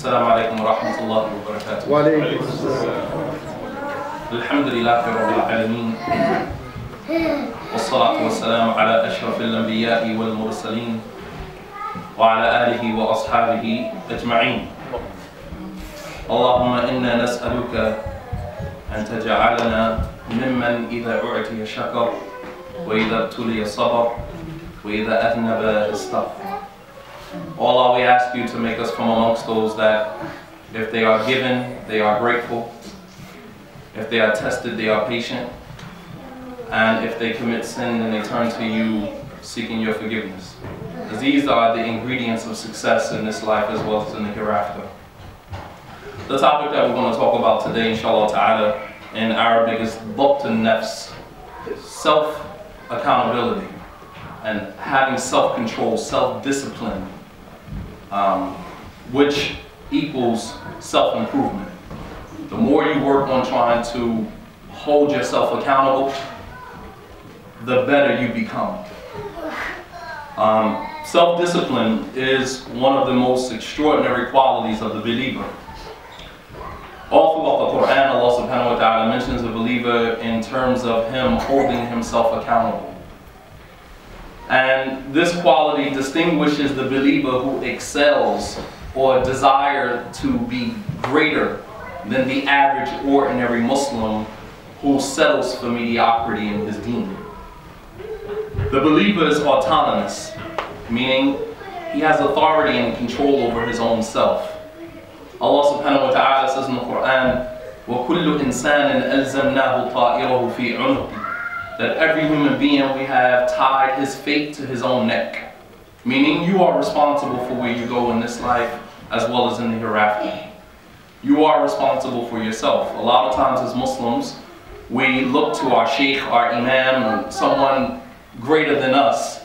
السلام عليكم ورحمة الله وبركاته. وعليكم السلام. الحمد لله رب العالمين. والصلاة والسلام على أشرف الأنبياء والمرسلين وعلى آله وأصحابه أجمعين. اللهم إنا نسألك أن تجعلنا ممن إذا أعطي شكر وإذا ابتلي صبر وإذا أذنب استغفر. Allah, we ask you to make us from amongst those that if they are given, they are grateful. If they are tested, they are patient. And if they commit sin, then they turn to you seeking your forgiveness. These are the ingredients of success in this life as well as in the hereafter. The topic that we're going to talk about today, inshallah ta'ala, in Arabic is Dhabt nafs self accountability and having self control, self discipline, um, which equals self improvement. The more you work on trying to hold yourself accountable, the better you become. Um, self discipline is one of the most extraordinary qualities of the believer. All throughout the Quran, Allah subhanahu wa ta'ala mentions the believer in terms of him holding himself accountable. And this quality distinguishes the believer who excels or desire to be greater than the average ordinary Muslim who settles for mediocrity in his deen. The believer is autonomous, meaning he has authority and control over his own self. Allah subhanahu wa ta'ala says in the Quran, وَكُلُّ إِنسَانٍ أَلْزَمْنَاهُ طَائِرَهُ فِي عُنُقِهِ that every human being we have tied his fate to his own neck. Meaning you are responsible for where you go in this life as well as in the hereafter. You are responsible for yourself. A lot of times as Muslims, we look to our sheikh, our imam, someone greater than us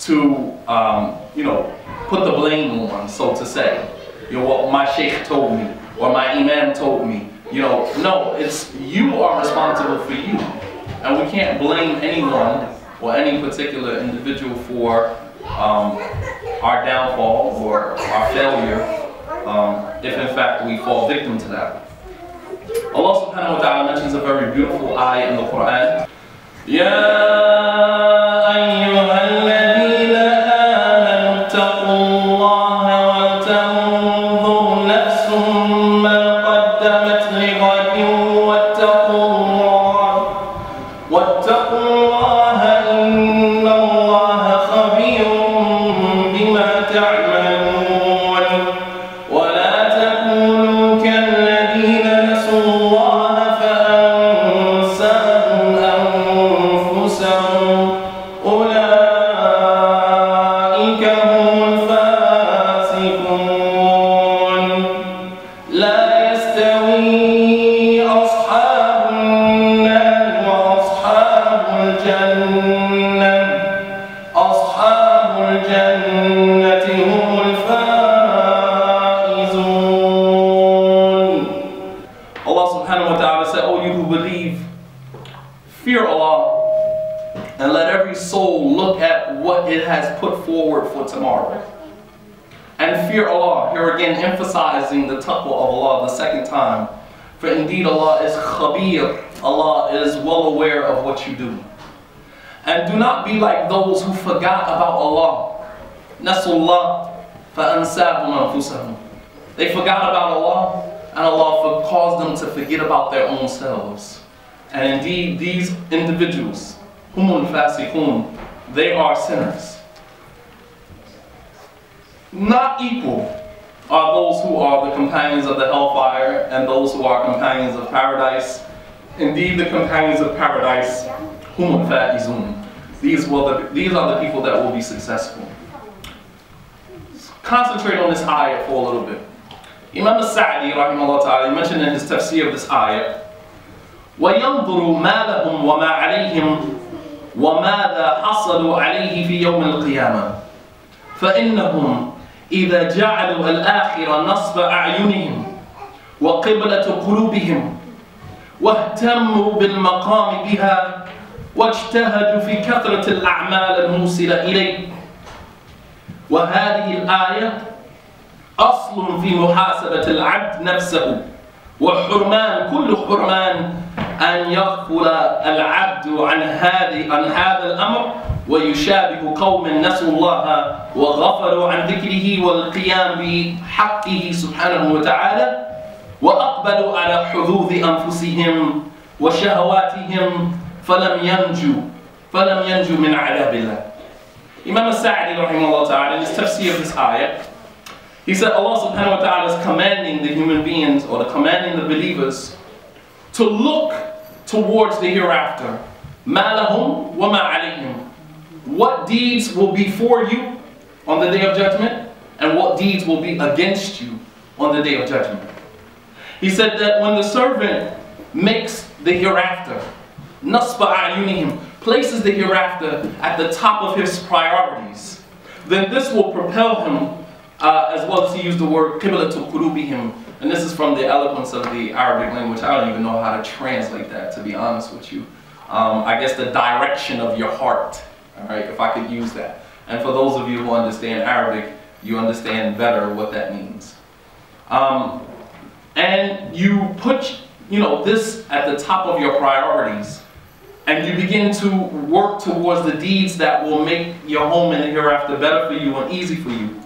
to, um, you know, put the blame on, so to say. You know, what my sheikh told me, or my imam told me. You know, no, it's you are responsible for you. And we can't blame anyone or any particular individual for um, our downfall or our failure um, if in fact we fall victim to that. Allah subhanahu wa ta'ala mentions a very beautiful ayah in the Quran. يا the second time. For indeed Allah is khabir, Allah is well aware of what you do. And do not be like those who forgot about Allah. Nasullah fa'ansahum anfusahum. They forgot about Allah and Allah caused them to forget about their own selves. And indeed these individuals, humul fasiqun, they are sinners. Not equal are those who are the companions of the hellfire and those who are companions of paradise. Indeed, the companions of paradise, humul faizun. These, will the, these are the people that will be successful. Concentrate on this ayah for a little bit. Imam al-Sa'di, rahimahullah ta'ala, mentioned in his tafsir of this ayah, وَيَنْظُرُ مَا لَهُمْ وَمَا عَلَيْهِمْ وَمَاذَا حَصَلُوا عَلَيْهِ فِي يَوْمِ الْقِيَامَةِ فإنهم إذا جعلوا الآخرة نصب أعينهم وقبلة قلوبهم واهتموا بالمقام بها واجتهدوا في كثرة الأعمال الموصلة إليه. وهذه الآية أصل في محاسبة العبد نفسه وحرمان كل حرمان أن يغفل العبد عن هذه عن هذا الأمر ويشابه قوم نسوا الله وغفلوا عن ذكره والقيام بحقه سبحانه وتعالى وأقبلوا على حظوظ أنفسهم وشهواتهم فلم ينجوا فلم ينجوا من عذاب الله. Imam al-Sa'di rahimahullah ta'ala in his tafsir of this ayah He said Allah subhanahu wa ta'ala is commanding the human beings or the commanding the believers to look towards the hereafter. Malahum wa ma'alayhim. What deeds will be for you on the day of judgment, and what deeds will be against you on the day of judgment. He said that when the servant makes the hereafter, nasba ayunihim, places the hereafter at the top of his priorities, then this will propel him uh, as well as he used the word qiblatul and this is from the eloquence of the Arabic language. I don't even know how to translate that, to be honest with you. Um, I guess the direction of your heart, all right, if I could use that. And for those of you who understand Arabic, you understand better what that means. Um, and you put, you know, this at the top of your priorities, and you begin to work towards the deeds that will make your home in the hereafter better for you and easy for you.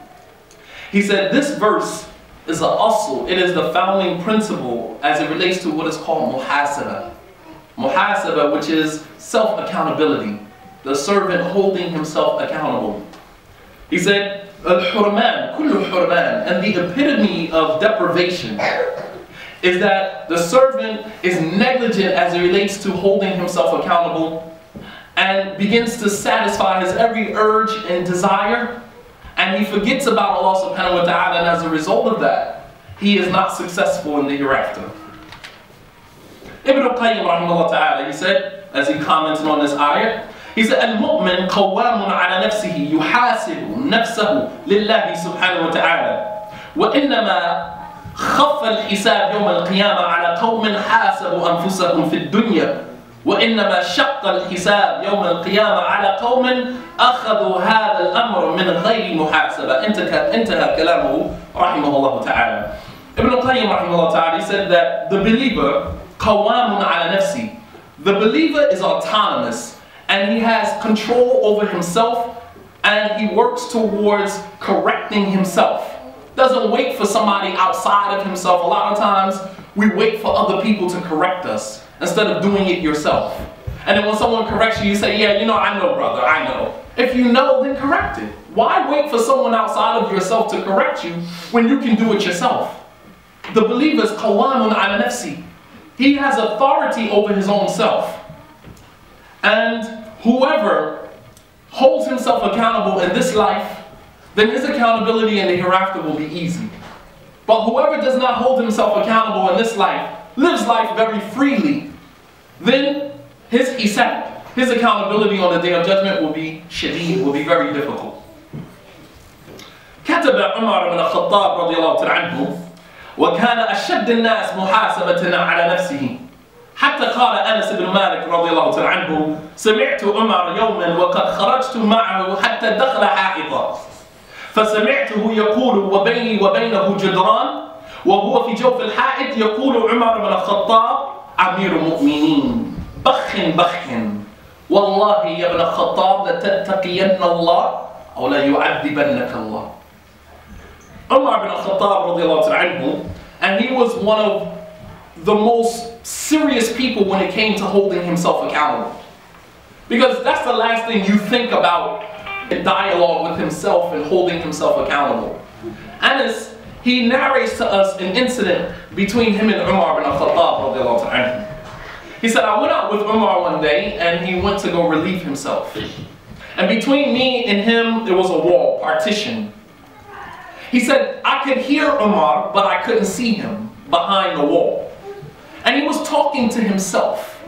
He said this verse is an asl. It is the founding principle as it relates to what is called muhasabah. Muhasabah, which is self-accountability. The servant holding himself accountable. He said, al-hurman, kullu hurman, and the epitome of deprivation is that the servant is negligent as it relates to holding himself accountable and begins to satisfy his every urge and desire and he forgets about Allah subhanahu wa ta'ala and as a result of that, he is not successful in the hereafter. Ibn al-Qayyim rahimahullah ta'ala, he said, as he commented on this ayah, he said, المؤمن قوام على نفسه يحاسب نفسه لله سبحانه وتعالى وإنما خف الحساب يوم القيامة على قوم حاسبوا أنفسهم في الدنيا وإنما شق الحساب يوم القيامة على قوم أخذوا هذا الأمر من غير محاسبة انتهى, انتهى كلامه رحمه الله تعالى Ibn al-Qayyim rahimahullah ta'ala said that the believer قوام على نفسه The believer is autonomous and he has control over himself and he works towards correcting himself. Doesn't wait for somebody outside of himself. A lot of times we wait for other people to correct us instead of doing it yourself. And then when someone corrects you, you say, yeah, you know, I know, brother, I know. If you know, then correct it. Why wait for someone outside of yourself to correct you when you can do it yourself? The believer is qawamun ala nafsi. He has authority over his own self. And whoever holds himself accountable in this life, then his accountability in the hereafter will be easy. But whoever does not hold himself accountable in this life, lives life very freely, then his hisab, his accountability on the day of judgment will be shadid, will be very difficult. كتب عمر بن الخطاب رضي الله عنه وكان أشد الناس محاسبة على نفسه حتى قال أنس بن مالك رضي الله عنه سمعت عمر يوما وقد خرجت معه حتى دخل حائطا فسمعته يقول وبيني وبينه جدران وهو في جوف الحائط يقول عمر بن الخطاب أمير المؤمنين بخ بخ والله يا ابن الخطاب لتتقين الله أو لا يعذبنك الله Umar bin al-Khattab anhu, and he was one of the most serious people when it came to holding himself accountable. Because that's the last thing you think about in dialogue with himself and holding himself accountable. Anas he narrates to us an incident between him and Umar bin al-Khattab He said, I went out with Umar one day and he went to go relieve himself. And between me and him, there was a wall, partition. He said, I could hear Umar, but I couldn't see him behind the wall. And he was talking to himself.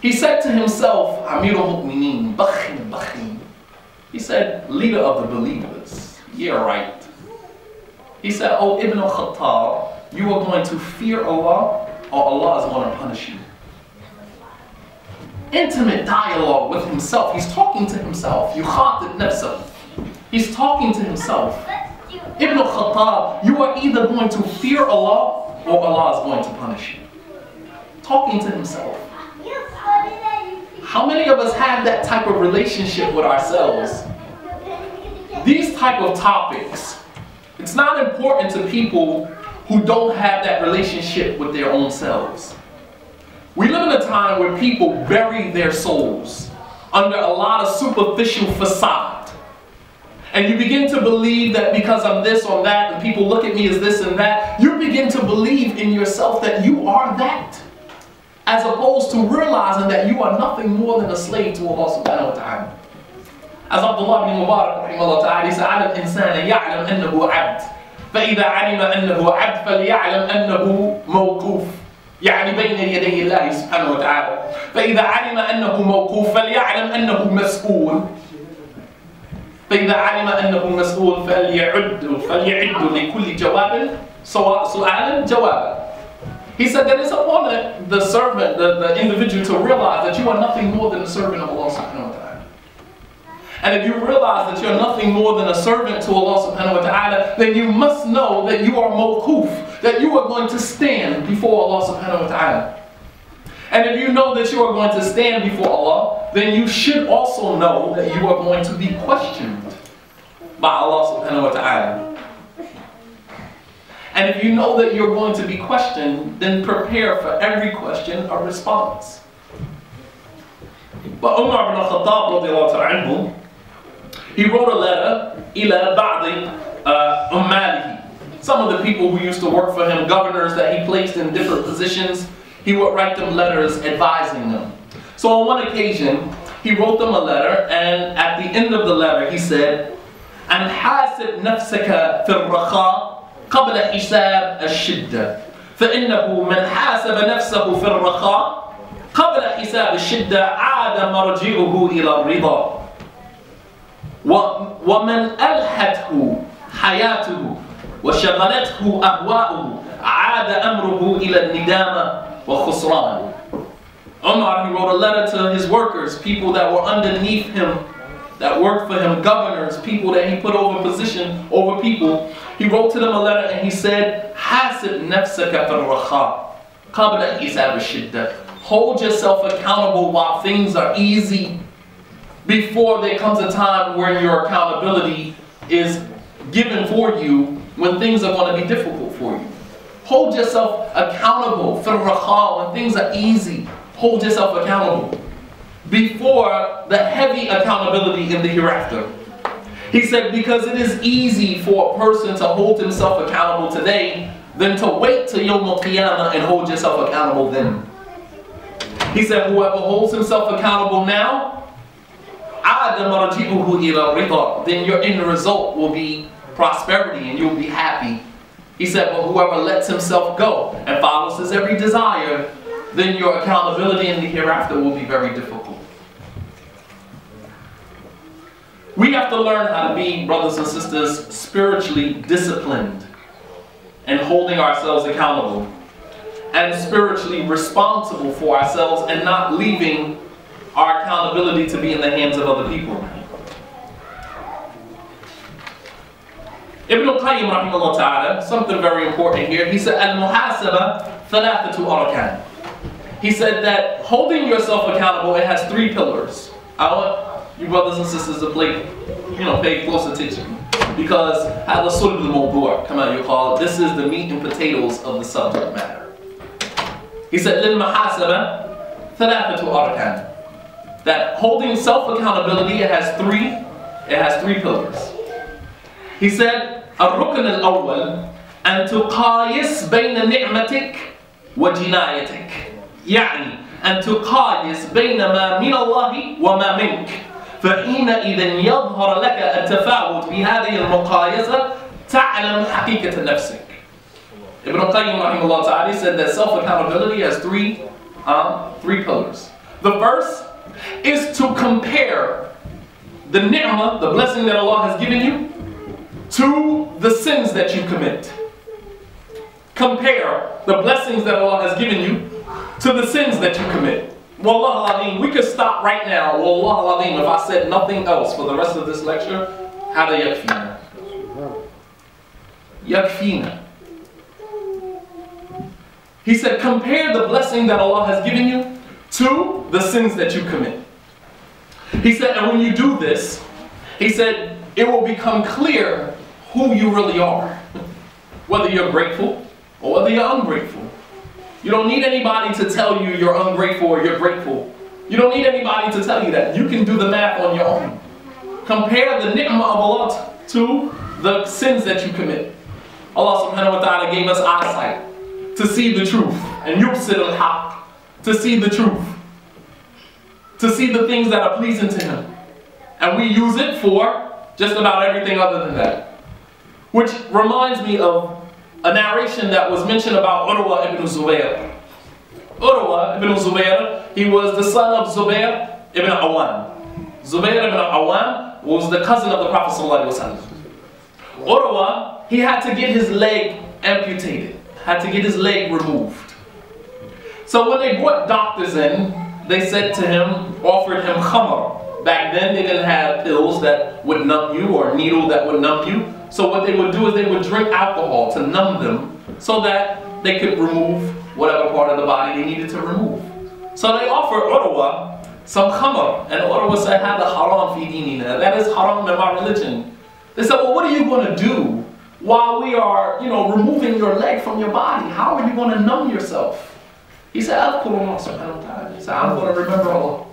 He said to himself, Amir al-Mu'mineen, bakhin, bakhin. He said, leader of the believers. Yeah, right. He said, Oh, Ibn al-Khattab, you are going to fear Allah or Allah is going to punish you. Intimate dialogue with himself. He's talking to himself. You khatib nafsah. He's talking to himself. Ibn al Khattab, you are either going to fear Allah or Allah is going to punish you. Talking to himself. How many of us have that type of relationship with ourselves? These type of topics, it's not important to people who don't have that relationship with their own selves. We live in a time where people bury their souls under a lot of superficial facade. And you begin to believe that because I'm this or that, and people look at me as this and that, you begin to believe in yourself that you are that. As opposed to realizing that you are nothing more than a slave to Allah subhanahu wa ta'ala. عز عبد الله بن مبارك رحمه الله تعالى. على الإنسان يعلم أنه عبد. فإذا علم أنه عبد فليعلم أنه موقوف. يعني بين يدي الله سبحانه وتعالى. فإذا علم أنه موقوف فليعلم أنه مسؤول. فإذا علم أنه مسؤول فليعد فليعد لكل جواب سؤالا جوابا. He said that it's upon the, servant, the, the individual to realize that you are nothing more than a servant of Allah subhanahu And if you realize that you're nothing more than a servant to Allah subhanahu wa ta'ala, then you must know that you are mawkuf, that you are going to stand before Allah subhanahu wa ta'ala. And if you know that you are going to stand before Allah, then you should also know that you are going to be questioned by Allah subhanahu wa ta'ala. And if you know that you're going to be questioned, then prepare for every question a response. But Umar ibn Khattab he wrote a letter إلى بعض أماله. Some of the people who used to work for him, governors that he placed in different positions, he would write them letters advising them. So on one occasion, he wrote them a letter, and at the end of the letter, he said, أن حاسب نفسك في الرخاء قبل حساب الشدة فإنه من حاسب نفسه في الرخاء قبل حساب الشدة عاد مرجعه إلى الرضا ومن ألحته حياته وشغلته أهواؤه عاد أمره إلى الندامة وخسران Umar, he wrote a letter to his workers, people that were underneath him, that worked for him, governors, people that he put over position, over people. He wrote to them a letter and he said, حاسب نفسك في الرخاء قبل حساب الشدة. Hold yourself accountable while things are easy before there comes a time where your accountability is given for you when things are going to be difficult for you. Hold yourself accountable for when things are easy. Hold yourself accountable before the heavy accountability in the hereafter. He said, because it is easy for a person to hold himself accountable today than to wait till Yom Qiyamah and hold yourself accountable then. He said, whoever holds himself accountable now then your end result will be prosperity and you'll be happy. He said, but whoever lets himself go and follows his every desire, then your accountability in the hereafter will be very difficult. We have to learn how to be, brothers and sisters, spiritually disciplined and holding ourselves accountable and spiritually responsible for ourselves and not leaving our accountability to be in the hands of other people. Ibn al-Qayyim rahimahullah ta'ala, something very important here, he said, Al-muhasaba thalathatu arkan. He said that holding yourself accountable, it has three pillars. I want you brothers and sisters to play, you know, pay close attention. Because هذا صلب الموضوع كما يقال, this is the meat and potatoes of the subject matter. He said, للمحاسبة ثلاثة أركان that holding self-accountability, it has three, it has three pillars. He said, الركن الأول أن تقايس بين نعمتك وجنايتك يعني أن تقايس بين ما من الله وما منك فحينئذ يظهر لك التفاوت بهذه المقايسة تعلم حقيقة نفسك Ibn Qayyim rahimahullah said that self-accountability has three, um, three pillars. The first is to compare the ni'mah, the blessing that Allah has given you, to the sins that you commit. Compare the blessings that Allah has given you to the sins that you commit. Wallah alim, we could stop right now. Wallah alim, if I said nothing else for the rest of this lecture, how you feel? yakfina. He said, compare the blessing that Allah has given you to the sins that you commit. He said, and when you do this, he said, it will become clear who you really are. Whether you're grateful or whether you're ungrateful. You don't need anybody to tell you you're ungrateful or you're grateful. You don't need anybody to tell you that. You can do the math on your own. Compare the ni'mah of Allah to the sins that you commit. Allah subhanahu wa ta'ala gave us eyesight to see the truth. And yubsid al-haq, to see the truth. To see the things that are pleasing to Him. And we use it for just about everything other than that. Which reminds me of a narration that was mentioned about Urwa ibn Zubayr. Urwa ibn Zubayr, he was the son of Zubayr ibn Awam. Zubayr ibn Awam was the cousin of the Prophet Urwa, he had to get his leg amputated, had to get his leg removed. So when they brought doctors in, they said to him, offered him khamr. Back then they didn't have pills that would numb you or a needle that would numb you. So what they would do is they would drink alcohol to numb them so that they could remove whatever part of the body they needed to remove. So they offered Urwa some khamr, and Urwa said, the haram fi dinina. That is haram in my religion. They said, well, what are you going to do while we are, you know, removing your leg from your body? How are you going to numb yourself? He said, Allah subhanahu wa ta'ala. He said, I'm going to remember Allah.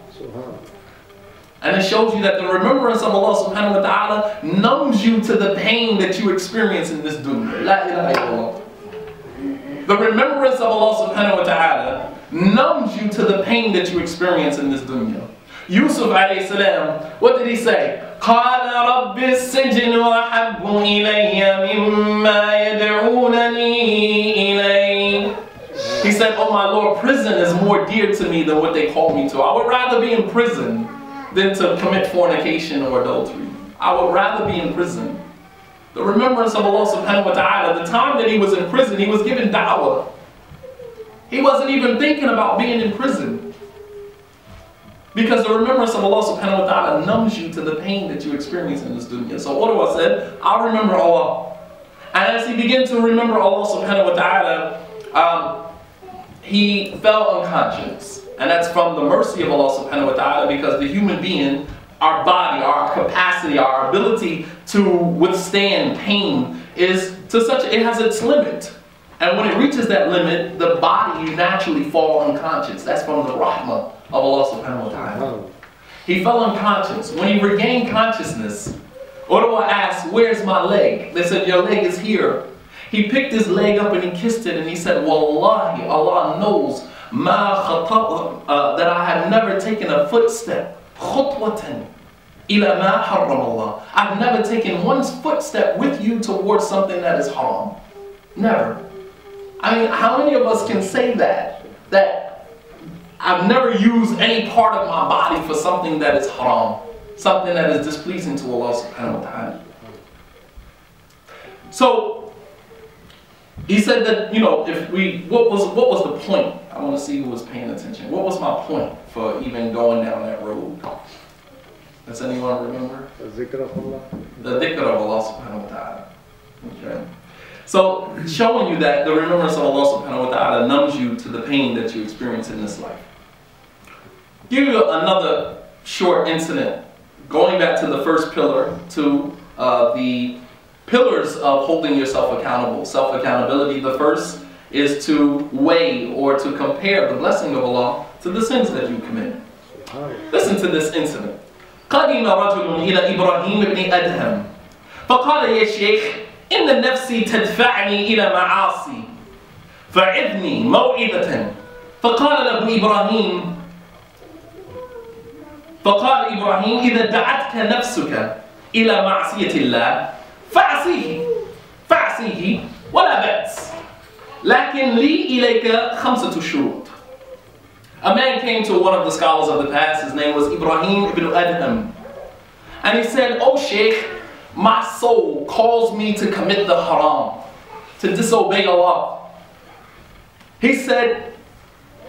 And it shows you that the remembrance of Allah subhanahu wa ta'ala numbs you to the pain that you experience in this dunya. La ilaha illallah. The remembrance of Allah subhanahu wa ta'ala numbs you to the pain that you experience in this dunya. Yusuf alayhi salam, what did he say? قال رب السجن أحب إلي مما يدعونني إليه he said, oh my Lord, prison is more dear to me than what they call me to. I would rather be in prison than to commit fornication or adultery. I would rather be in prison. The remembrance of Allah subhanahu wa ta'ala, the time that he was in prison, he was given da'wah. He wasn't even thinking about being in prison. Because the remembrance of Allah subhanahu wa ta'ala numbs you to the pain that you experience in this dunya. So what I said, I remember Allah. And as he began to remember Allah subhanahu wa ta'ala, um, he fell unconscious. And that's from the mercy of Allah subhanahu wa ta'ala because the human being, our body, our capacity, our ability to withstand pain is to such, it has its limit. And when it reaches that limit, the body you naturally fall unconscious. That's from the rahmah of Allah subhanahu wa ta'ala. He fell unconscious. When he regained consciousness, Urwa asked, where's my leg? They said, your leg is here. He picked his leg up and he kissed it and he said, Wallahi, Allah knows ma uh, that I have never taken a footstep, khutwatan, ila ma haram Allah. I've never taken one footstep with you towards something that is haram. Never. I mean, how many of us can say that? That I've never used any part of my body for something that is haram, something that is displeasing to Allah subhanahu wa ta'ala. So he said that, you know, if we, what was, what was the point? I want to see who was paying attention. What was my point for even going down that road? Does anyone remember? The dhikr of Allah. The dhikr of Allah subhanahu wa ta'ala. Okay. So, showing you that the remembrance of Allah subhanahu wa ta'ala numbs you to the pain that you experience in this life. Give you another short incident. Going back to the first pillar, to uh, the pillars of holding yourself accountable. Self-accountability, the first is to weigh or to compare the blessing of Allah to the sins that you commit. Listen to this incident. قدم رجل إلى إبراهيم بن أدهم فقال يا شيخ إن نفسي تدفعني إلى معاصي فعظني موعظة فقال له إبراهيم فقال إبراهيم إذا دعتك نفسك إلى معصية الله فاعصيه فاعصيه ولا بأس لكن لي إليك خمسة شروط A man came to one of the scholars of the past, his name was Ibrahim ibn Adham. And he said, Oh Sheikh, my soul calls me to commit the haram, to disobey Allah. He said,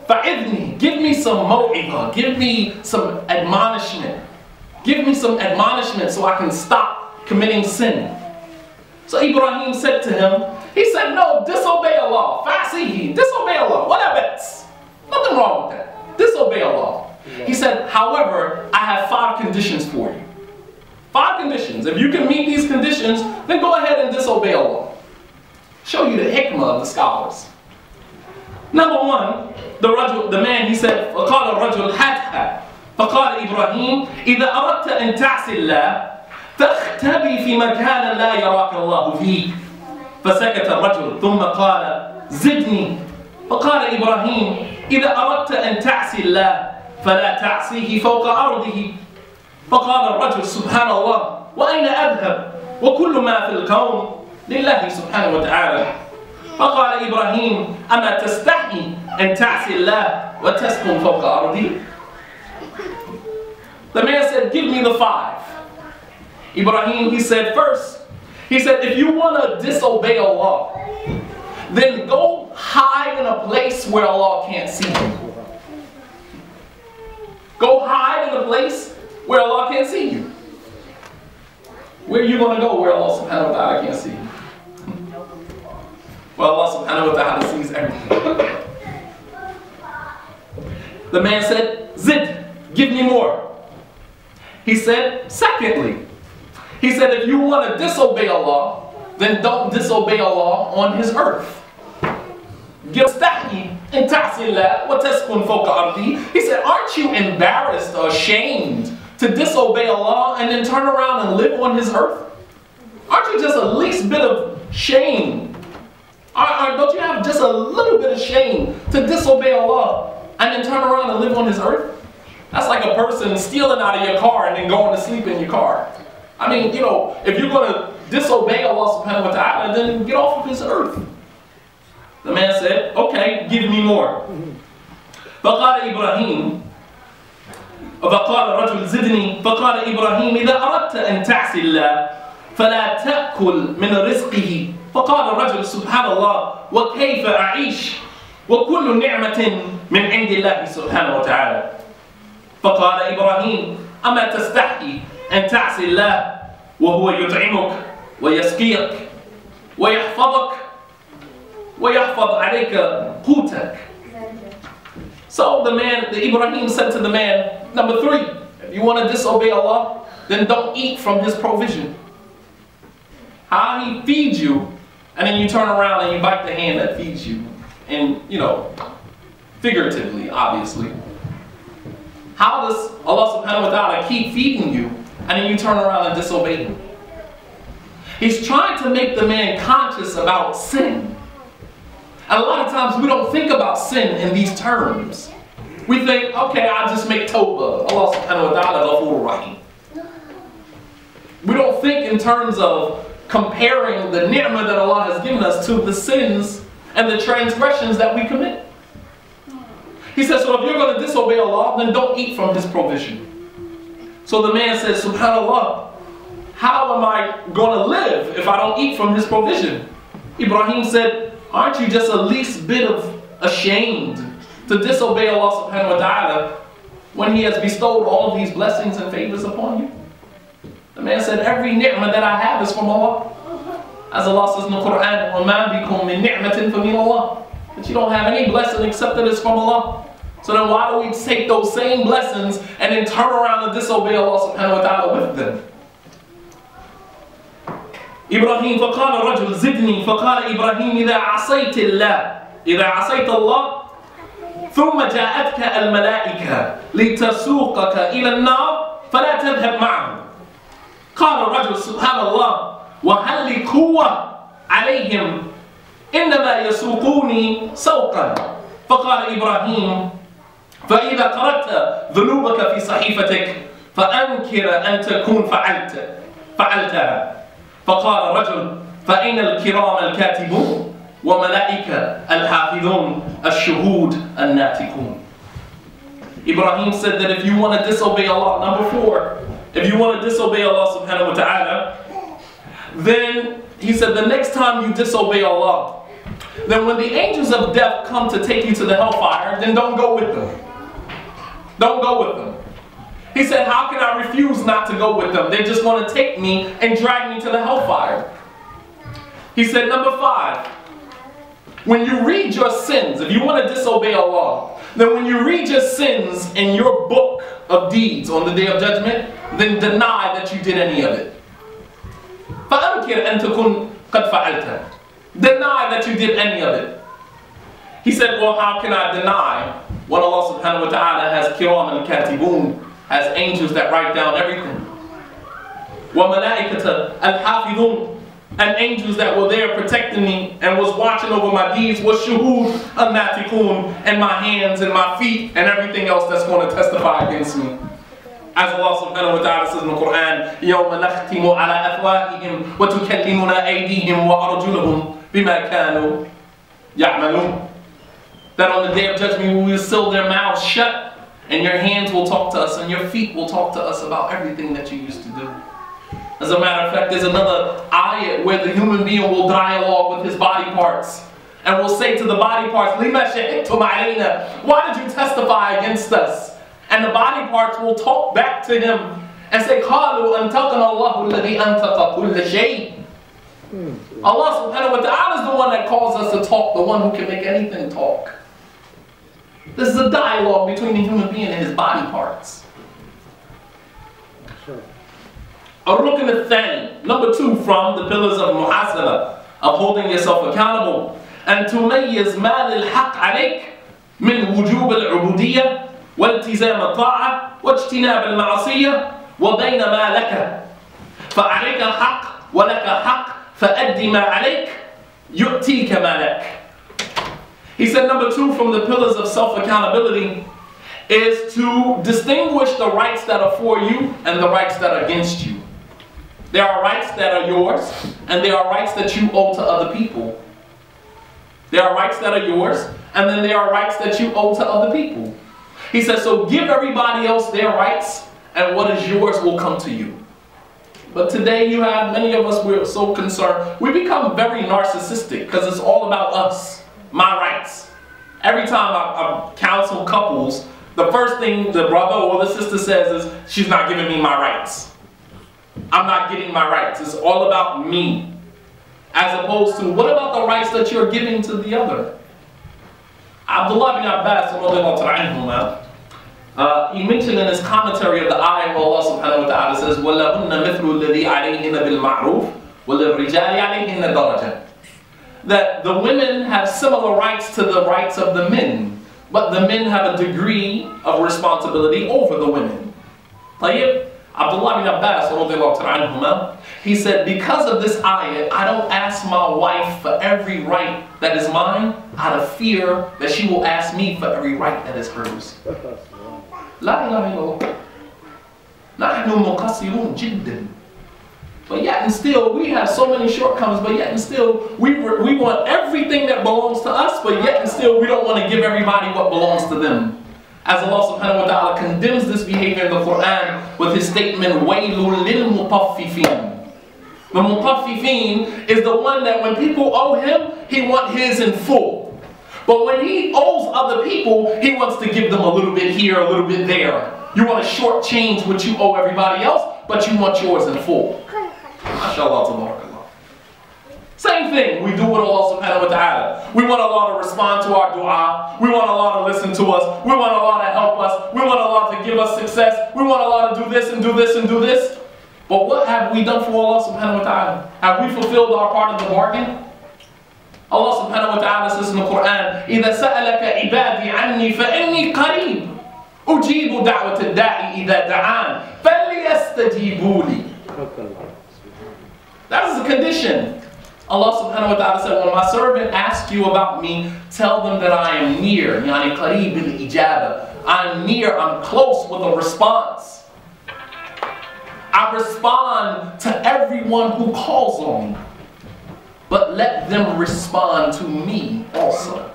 Fa'idni, give me some mo'ibah, give me some admonishment. Give me some admonishment so I can stop committing sin. So Ibrahim said to him, he said, no, disobey Allah. Fasihi, disobey Allah. Whatever. Nothing wrong with that. Disobey Allah. He said, however, I have five conditions for you. Five conditions. If you can meet these conditions, then go ahead and disobey Allah. Show you the hikmah of the scholars. Number one, the, rajul, the man, he said, فقال الرجل هاتها فقال إبراهيم إذا أردت أن تعصي الله فاختبي في مكان لا يراك الله فيه. فسكت الرجل ثم قال زدني. فقال إبراهيم إذا أردت أن تعصي الله فلا تعصيه فوق أرضه. فقال الرجل سبحان الله وأين أذهب؟ وكل ما في الكون لله سبحانه وتعالى. فقال إبراهيم أما تستحي أن تعصي الله وتسكن فوق أرضي? The man said, give me the five. Ibrahim, he said, first, he said, if you want to disobey Allah, then go hide in a place where Allah can't see you. Go hide in a place where Allah can't see you. Where are you going to go where Allah subhanahu wa ta'ala can't see you? Well, Allah subhanahu wa ta'ala sees everything. The man said, Zid, give me more. He said, secondly, he said, if you want to disobey Allah, then don't disobey Allah on his earth. He said, aren't you embarrassed or ashamed to disobey Allah and then turn around and live on his earth? Aren't you just a least bit of shame? Don't you have just a little bit of shame to disobey Allah and then turn around and live on his earth? That's like a person stealing out of your car and then going to sleep in your car. I mean, you know, if you're going to disobey Allah subhanahu wa ta'ala, then get off of his earth. The man said, okay, give me more. فقال إبراهيم فقال الرجل زدني. فقال إبراهيم إذا أردت أن تعصي الله فلا تأكل من رزقه. فقال الرجل سبحان الله وكيف أعيش؟ وكل نعمة من عند الله سبحانه وتعالى. فقال إبراهيم أما تستحي أن تعصي الله وهو يطعمك ويسقيك ويحفظك ويحفظ عليك قوتك So the man, the Ibrahim said to the man, number three, if you want to disobey Allah, then don't eat from his provision. How he feeds you, and then you turn around and you bite the hand that feeds you. And, you know, figuratively, obviously. How does Allah subhanahu wa ta'ala keep feeding you, and then you turn around and disobey him? He's trying to make the man conscious about sin. And a lot of times we don't think about sin in these terms. We think, okay, I'll just make tawbah. Allah subhanahu wa ta'ala ghafur rahim. We don't think in terms of comparing the ni'mah that Allah has given us to the sins and the transgressions that we commit. He says, so if you're going to disobey Allah, then don't eat from His provision. So the man says, subhanAllah, how am I going to live if I don't eat from His provision? Ibrahim said, Aren't you just a least bit of ashamed to disobey Allah subhanahu wa ta'ala when He has bestowed all of these blessings and favors upon you? The man said, Every ni'mah that I have is from Allah. As Allah says in the Quran, وَمَا بِكُم مِّن نِعْمَةٍ فَمِنَ اللَّهِ That you don't have any blessing except that it's from Allah. So then why do we take those same blessings and then turn around and disobey Allah subhanahu wa ta'ala with them? إبراهيم فقال الرجل زدني. فقال إبراهيم إذا عصيت الله إذا عصيت الله ثم جاءتك الملائكة لتسوقك إلى النار فلا تذهب معهم قال الرجل سبحان الله وهل لي قوة عليهم؟ إنما يسوقوني سوقا. فقال إبراهيم فإذا قرأت ذنوبك في صحيفتك فأنكر أن تكون فعلت فعلتها فقال رجل فأين الكرام الكاتبون وملائكة الحافظون الشهود الناتقون Ibrahim said that if you want to disobey Allah, number four, if you want to disobey Allah subhanahu wa ta'ala, then he said the next time you disobey Allah, then when the angels of death come to take you to the hellfire, then don't go with them. Don't go with them. He said, How can I refuse not to go with them? They just want to take me and drag me to the hellfire. He said, Number five, when you read your sins, if you want to disobey Allah, then when you read your sins in your book of deeds on the day of judgment, then deny that you did any of it. Deny that you did any of it. He said, Well, how can I deny what Allah subhanahu wa ta'ala has kiram and katibun, has angels that write down everything. وَمَلَائِكَةَ الْحَافِظُونَ and angels that were there protecting me and was watching over my deeds was shuhud amatikun and my hands and my feet and everything else that's going to testify against me. As Allah subhanahu wa ta'ala says in the Quran, يَوْمَ نَخْتِمُ عَلَى أَفْوَاهِهِمْ وَتُكَلِّمُنَا أَيْدِيهِمْ وَأَرْجُلُهُمْ بِمَا كَانُوا يَعْمَلُونَ that on the day of judgment we will seal their mouths shut and your hands will talk to us and your feet will talk to us about everything that you used to do. As a matter of fact, there's another ayat where the human being will dialogue with his body parts and will say to the body parts, Why did you testify against us? And the body parts will talk back to him and say, hmm. Allah subhanahu wa ta'ala is the one that calls us to talk, the one who can make anything talk. This is a dialogue between the human being and his body parts. Sure. Arukun thing number two from the pillars of Muhasabah, holding yourself accountable. And to mayiz maal al-haq alik min wujub al-ubudiyya للحق عليك من وجوب العبودية والتزام الطاعة واجتناب المعصية وبين ما لك فعليك حق ولك حق فأد ما عليك يؤتيك ما لك he said number two from the pillars of self-accountability is to distinguish the rights that are for you and the rights that are against you. There are rights that are yours, and there are rights that you owe to other people. There are rights that are yours, and then there are rights that you owe to other people. He says, so give everybody else their rights, and what is yours will come to you. But today you have, many of us, we're so concerned. We become very narcissistic because it's all about us, my rights. Every time I, I counsel couples, the first thing the brother or the sister says is, she's not giving me my rights. I'm not getting my rights. It's all about me. As opposed to, what about the rights that you're giving to the other? Abdullah bin Abbas, uh, he mentioned in his commentary of the ayah where Allah subhanahu wa ta'ala says, وَلَهُنَّ مِثْلُ الَّذِي عَلَيْهِنَّ بِالْمَعْرُوفِ وَلِلْرِجَالِ عَلَيْهِنَّ دَرَجَةً That the women have similar rights to the rights of the men, but the men have a degree of responsibility over the women. طيب? Abdullah bin Abbas, he said, because of this ayah, I don't ask my wife for every right that is mine out of fear that she will ask me for every right that is hers. La ilaha illallah. But yet and still, we have so many shortcomings, but yet and still, we, we want everything that belongs to us, but yet and still, we don't want to give everybody what belongs to them. As Allah subhanahu wa ta'ala condemns this behavior in the Quran with his statement, وَيْلٌ لِلْمُطَفِّفِينَ The mutaffifin is the one that when people owe him, he wants his in full. But when he owes other people, he wants to give them a little bit here, a little bit there. You want to shortchange what you owe everybody else, but you want yours in full. MashaAllah, same thing we do with Allah subhanahu wa ta'ala. We want Allah to respond to our dua. We want Allah to listen to us. We want Allah to help us. We want Allah to give us success. We want Allah to do this and do this and do this. But what have we done for Allah subhanahu wa ta'ala? Have we fulfilled our part of the bargain? Allah subhanahu wa ta'ala says in the Quran, إِذَا سَأَلَكَ عِبَادِي عَنِّي فَإِنِّي قَرِيبٌ أُجِيبُ دَعْوَةَ الدَّاعِ إِذَا دَعَانِ فَلْيَسْتَجِيبُوا لِي that is the condition. Allah subhanahu wa ta'ala said, when my servant asks you about me, tell them that I am near. Yani qareeb ijaba. I'm near, I'm close with a response. I respond to everyone who calls on me. But let them respond to me also.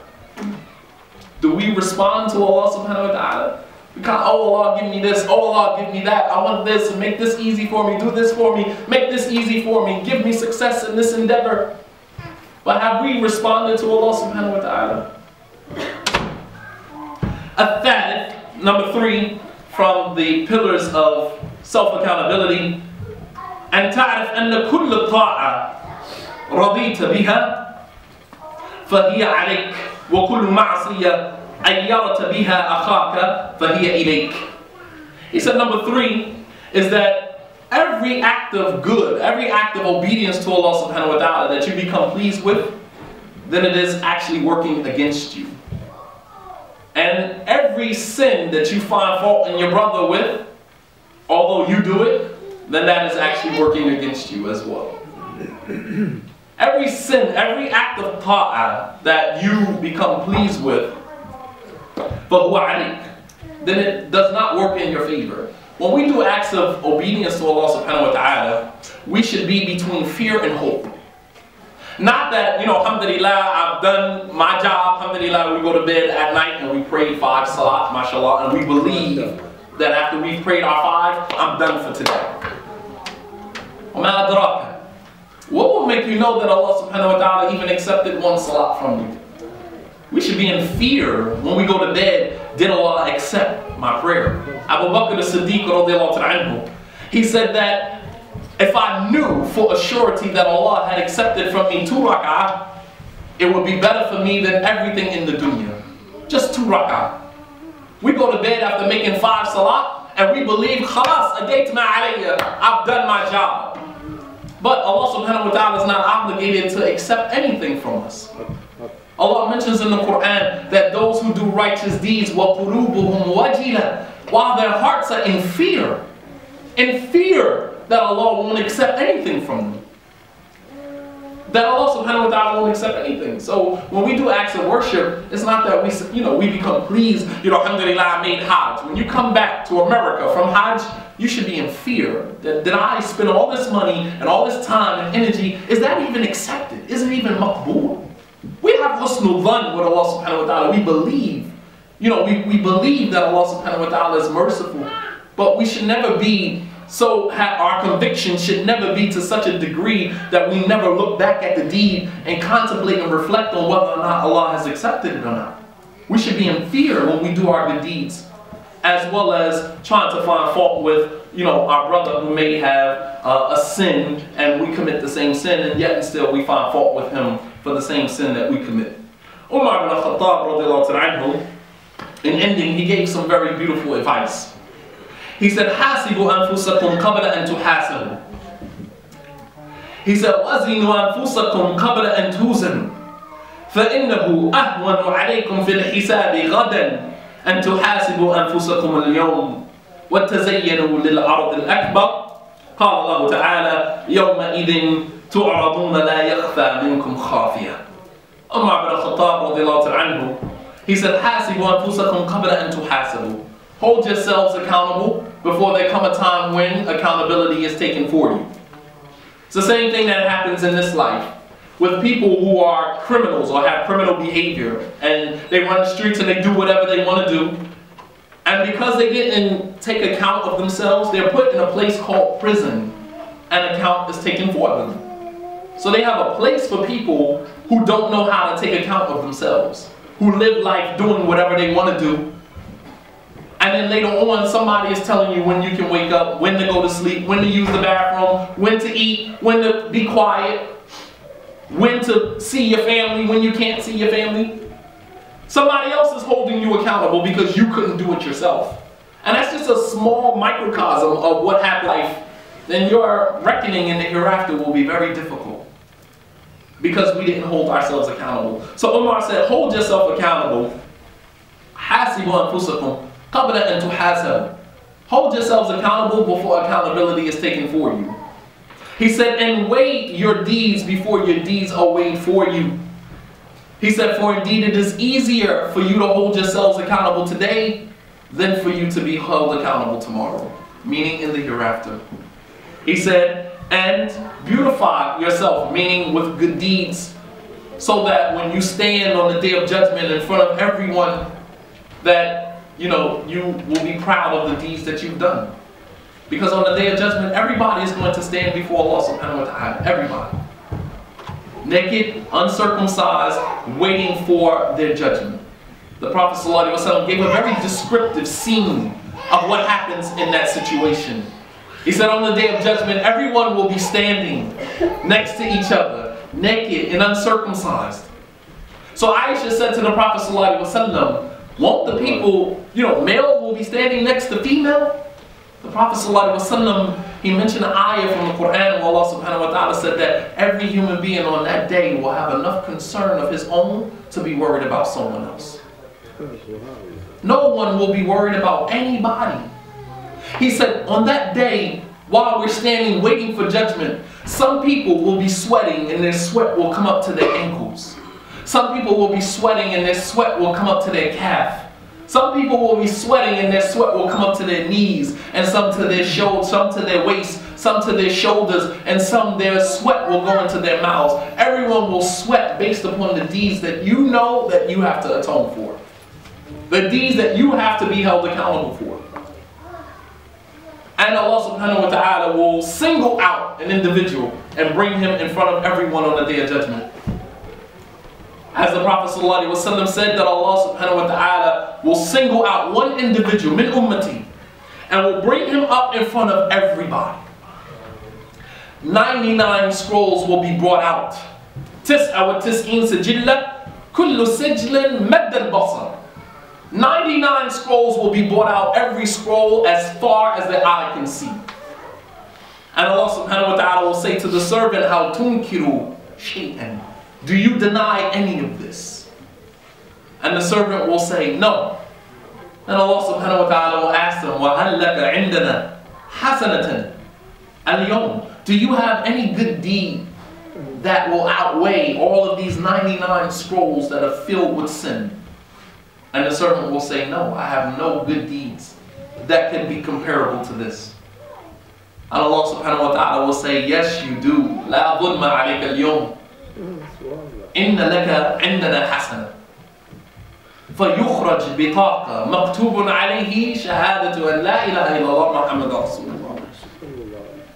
Do we respond to Allah subhanahu wa ta'ala? We can't, oh Allah, give me this, oh Allah, give me that. I want this, make this easy for me, do this for me, make this easy for me, give me success in this endeavor. But have we responded to Allah subhanahu wa ta'ala? A number three, from the pillars of self-accountability, and تعرف أن كل طاعة رضيت بها فهي عليك وكل معصية أيرت بها أخاك فهي إليك. He said number three is that every act of good, every act of obedience to Allah subhanahu wa ta'ala that you become pleased with, then it is actually working against you. And every sin that you find fault in your brother with, although you do it, then that is actually working against you as well. every sin, every act of ta'ah that you become pleased with, then it does not work in your favor. When we do acts of obedience to Allah subhanahu wa ta'ala, we should be between fear and hope. Not that, you know, alhamdulillah, I've done my job, alhamdulillah, we go to bed at night and we pray five salat, mashallah, and we believe that after we've prayed our five, I'm done for today. What will make you know that Allah subhanahu wa ta'ala even accepted one salat from you? We should be in fear when we go to bed, did Allah accept my prayer? Abu Bakr as-Siddiq he said that if I knew for a surety that Allah had accepted from me two rak'ah, it would be better for me than everything in the dunya. Just two rak'ah. We go to bed after making five salat, and we believe, khalas, adaytna alayya, I've done my job. But Allah subhanahu wa ta'ala is not obligated to accept anything from us. Allah mentions in the Quran that those who do righteous deeds, وَقُلُوبُهُمْ وَجِلًا While their hearts are in fear, in fear that Allah won't accept anything from them. That Allah subhanahu wa ta'ala won't accept anything. So when we do acts of worship, it's not that we, you know, we become pleased, you know, alhamdulillah, I made Hajj. When you come back to America from Hajj, you should be in fear. That, did I spend all this money and all this time and energy, is that even accepted? Is it even maqbool? We have husnul dhan with Allah subhanahu wa ta'ala. We believe. You know, we, we believe that Allah subhanahu wa ta'ala is merciful. But we should never be so our conviction should never be to such a degree that we never look back at the deed and contemplate and reflect on whether or not Allah has accepted it or not. We should be in fear when we do our good deeds, as well as trying to find fault with, you know, our brother who may have uh, a sin and we commit the same sin, and yet and still we find fault with him for the same sin that we commit. Umar ibn Khattab, in ending, he gave some very beautiful advice. He said, حاسبوا أنفسكم قبل أن تحاسبوا. He said, وزنوا أنفسكم قبل أن توزنوا. فإنه أهون عليكم في الحساب غدا أن تحاسبوا أنفسكم اليوم وتزينوا للعرض الأكبر قال الله تعالى يومئذ تعرضون لا يخفى منكم خافية عمر بن الخطاب رضي الله عنه he said حاسبوا أنفسكم قبل أن تحاسبوا Hold yourselves accountable before there come a time when accountability is taken for you. It's the same thing that happens in this life with people who are criminals or have criminal behavior and they run the streets and they do whatever they want to do. And because they didn't take account of themselves, they're put in a place called prison and account is taken for them. So they have a place for people who don't know how to take account of themselves, who live life doing whatever they want to do and then later on, somebody is telling you when you can wake up, when to go to sleep, when to use the bathroom, when to eat, when to be quiet, when to see your family, when you can't see your family. Somebody else is holding you accountable because you couldn't do it yourself. And that's just a small microcosm of what happened life. Then your reckoning in the hereafter will be very difficult because we didn't hold ourselves accountable. So Omar said, hold yourself accountable. Hold yourselves accountable before accountability is taken for you. He said, and weigh your deeds before your deeds are weighed for you. He said, for indeed it is easier for you to hold yourselves accountable today than for you to be held accountable tomorrow, meaning in the hereafter. He said, and beautify yourself, meaning with good deeds, so that when you stand on the day of judgment in front of everyone, that you know, you will be proud of the deeds that you've done. Because on the day of judgment, everybody is going to stand before Allah subhanahu wa ta'ala. Everybody. Naked, uncircumcised, waiting for their judgment. The Prophet ﷺ gave a very descriptive scene of what happens in that situation. He said on the day of judgment, everyone will be standing next to each other, naked and uncircumcised. So Aisha said to the Prophet ﷺ, won't the people, you know, male will be standing next to female? The Prophet ﷺ, he mentioned an ayah from the Quran where Allah subhanahu wa ta'ala said that every human being on that day will have enough concern of his own to be worried about someone else. No one will be worried about anybody. He said, on that day, while we're standing waiting for judgment, some people will be sweating and their sweat will come up to their ankles. Some people will be sweating and their sweat will come up to their calf. Some people will be sweating and their sweat will come up to their knees, and some to their shoulders, some to their waist, some to their shoulders, and some their sweat will go into their mouths. Everyone will sweat based upon the deeds that you know that you have to atone for. The deeds that you have to be held accountable for. And Allah subhanahu wa ta'ala will single out an individual and bring him in front of everyone on the day of judgment. As the Prophet ﷺ said that Allah subhanahu wa ta'ala will single out one individual, min ummati, and will bring him up in front of everybody. 99 scrolls will be brought out. تسعة وتسعين سجلة كل سجل مد البصر 99 scrolls will be brought out, every scroll as far as the eye can see. And Allah subhanahu wa ta'ala will say to the servant, How tunkiru shay'an. Do you deny any of this? And the servant will say, No. And Allah subhanahu wa ta'ala will ask them, وَهَلْ لَكَ عِنْدَنَا حَسَنَةً الْيَوْمِ Do you have any good deed that will outweigh all of these 99 scrolls that are filled with sin? And the servant will say, No, I have no good deeds that can be comparable to this. And Allah subhanahu wa ta'ala will say, Yes, you do. لا ظلم عليك اليوم إن لك عندنا حسنة فيخرج بطاقة مكتوب عليه شهادة أن لا إله إلا الله محمد رسول الله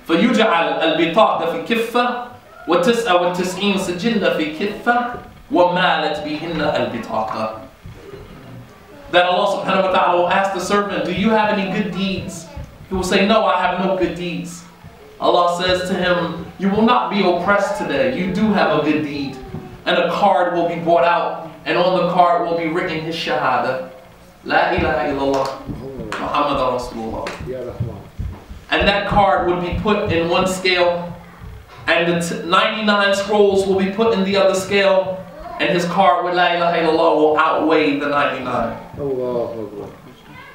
فيجعل البطاقة في كفة وتسعة وتسعين سجلة في كفة ومالت بهن البطاقة That Allah subhanahu wa ta'ala will ask the servant, Do you have any good deeds? He will say, No, I have no good deeds. Allah says to him, You will not be oppressed today. You do have a good deed and a card will be brought out, and on the card will be written his shahada. La ilaha illallah, Muhammad Rasulullah. And that card would be put in one scale, and the 99 scrolls will be put in the other scale, and his card with La ilaha illallah will outweigh the 99.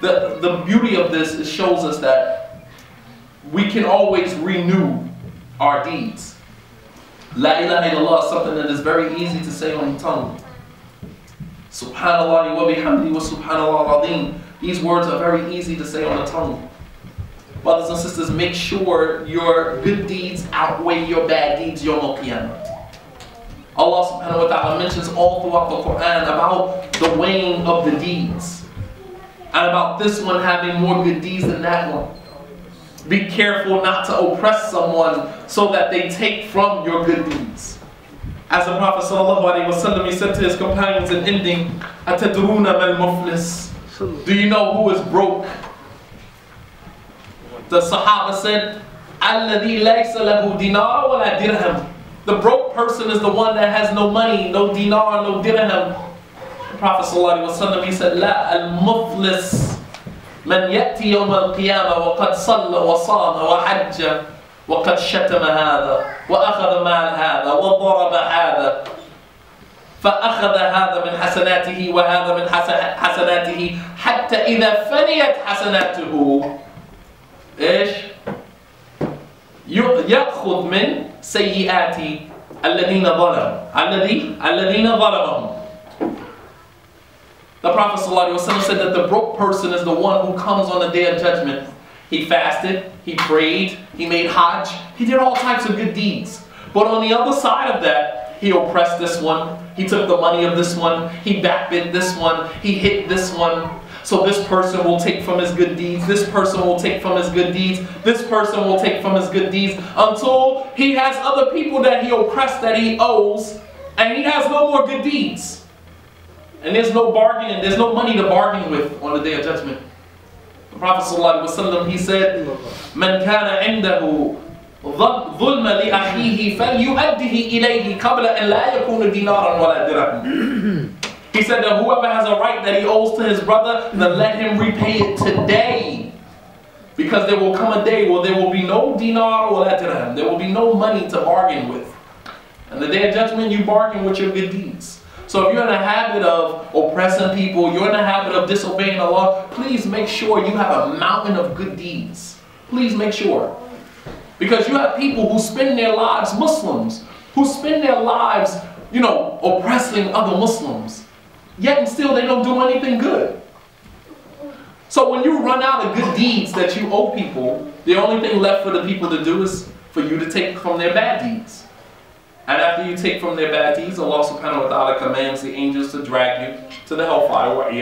The, the beauty of this is shows us that we can always renew our deeds. La ilaha illallah is something that is very easy to say on the tongue. Subhanallah wa bihamdi wa subhanallah al These words are very easy to say on the tongue. Brothers and sisters, make sure your good deeds outweigh your bad deeds Yom Qiyamah. Allah subhanahu wa ta'ala mentions all throughout the Quran about the weighing of the deeds. And about this one having more good deeds than that one. Be careful not to oppress someone so that they take from your good deeds. As the Prophet ﷺ, he said to his companions in ending, أَتَدْرُونَ مَا الْمُفْلِسِ Do you know who is broke? The Sahaba said, الَّذِي لَيْسَ لَهُ دِينَارٌ وَلَا دِرْهَمٌ The broke person is the one that has no money, no dinar, no dirham. The Prophet ﷺ, he said, لَا الْمُفْلِسِ من يأتي يوم القيامة وقد صلى وصام وحج وقد شتم هذا وأخذ مال هذا وضرب هذا. فأخذ هذا من حسناته وهذا من حسناته حتى إذا فنيت حسناته إيش؟ يأخذ من سيئات الذين ظلموا الذي الذين ظلمهم. The Prophet ﷺ said that the broke person is the one who comes on the day of judgment. He fasted, he prayed, he made hajj, he did all types of good deeds. But on the other side of that, he oppressed this one, he took the money of this one, he backbit this one, he hit this one. So this person will take from his good deeds, this person will take from his good deeds, this person will take from his good deeds until he has other people that he oppressed that he owes and he has no more good deeds. And there's no bargaining, there's no money to bargain with on the day of judgment. The Prophet ﷺ, he said, من كان عنده ظلم لأخيه فليؤده إليه قبل أن لا يكون دينارا ولا درهم. He said that whoever has a right that he owes to his brother, then let him repay it today. Because there will come a day where there will be no dinar or dirham. There will be no money to bargain with. And the day of judgment, you bargain with your good deeds. So if you're in a habit of oppressing people, you're in a habit of disobeying the law, please make sure you have a mountain of good deeds. Please make sure. Because you have people who spend their lives, Muslims, who spend their lives, you know, oppressing other Muslims. Yet and still they don't do anything good. So when you run out of good deeds that you owe people, the only thing left for the people to do is for you to take from their bad deeds. And after you take from their bad deeds, Allah subhanahu wa ta'ala commands the angels to drag you to the hellfire. Where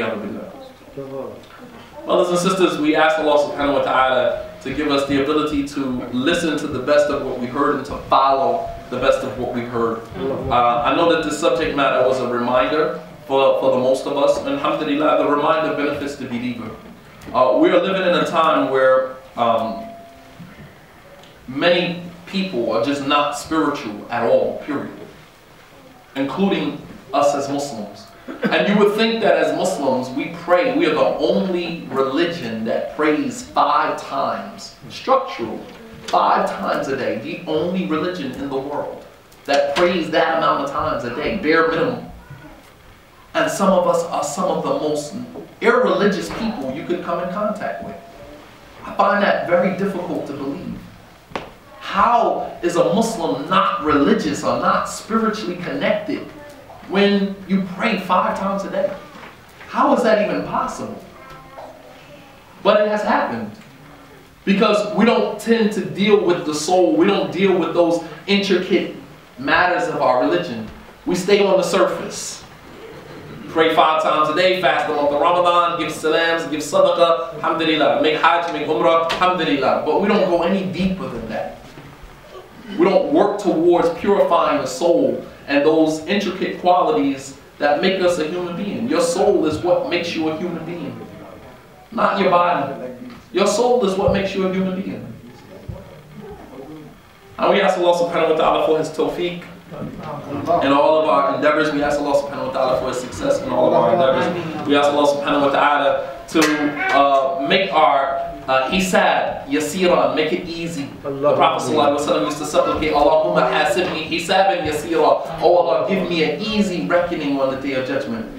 Brothers and sisters, we ask Allah subhanahu wa ta'ala to give us the ability to listen to the best of what we heard and to follow the best of what we heard. Uh, I know that this subject matter was a reminder for, for the most of us. And alhamdulillah, the reminder benefits the believer. Uh, we are living in a time where um, many people are just not spiritual at all, period. Including us as Muslims. And you would think that as Muslims, we pray, we are the only religion that prays five times, structural, five times a day. The only religion in the world that prays that amount of times a day, bare minimum. And some of us are some of the most irreligious people you could come in contact with. I find that very difficult to believe. How is a Muslim not religious or not spiritually connected when you pray five times a day? How is that even possible? But it has happened. Because we don't tend to deal with the soul. We don't deal with those intricate matters of our religion. We stay on the surface. Pray five times a day, fast the month of Ramadan, give salams, give sadaqah, alhamdulillah. Make hajj, make umrah, alhamdulillah. But we don't go any deeper than that. We don't work towards purifying the soul and those intricate qualities that make us a human being. Your soul is what makes you a human being, not your body. Your soul is what makes you a human being. And we ask Allah subhanahu wa ta'ala for His tawfiq in all of our endeavors. We ask Allah subhanahu wa ta'ala for his success in all of our endeavors. We ask Allah subhanahu wa ta'ala to uh, make our uh, hisab, yasira, make it easy. The Prophet ﷺ used to supplicate, Allahumma hasibni hisaban yasira. Oh Allah, give me an easy reckoning on the day of judgment.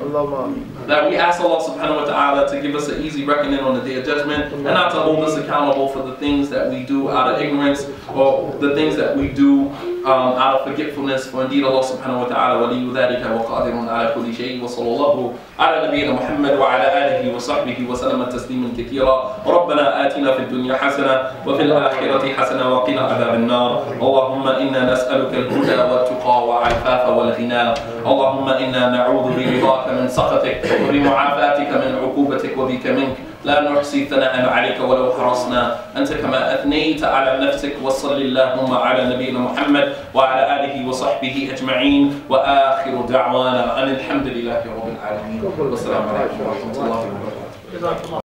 That we ask Allah subhanahu wa ta'ala to give us an easy reckoning on the day of judgment and not to hold us accountable for the things that we do out of ignorance or the things that we do um, out of forgetfulness. For indeed Allah subhanahu wa ta'ala ولي ذلك وقادر على كل شيء وصلى الله على نبينا محمد وعلى آله وصحبه وسلم تسليما كثيرا. ربنا آتنا في الدنيا حسنة وفي الآخرة حسنة وقنا عذاب النار. اللهم إنا نسألك الهدى والتقى والعفاف والغنى. اللهم إنا نعوذ برضاك من سخطك وبمعافاتك من عقوبتك وبك منك. لا نحصي ثناء عليك ولو حرصنا. أنت كما أثنيت على نفسك وصل اللهم على نبينا محمد وعلى آله وصحبه أجمعين. وآخر دعوانا أن الحمد لله رب العالمين. والسلام عليكم ورحمة الله وبركاته.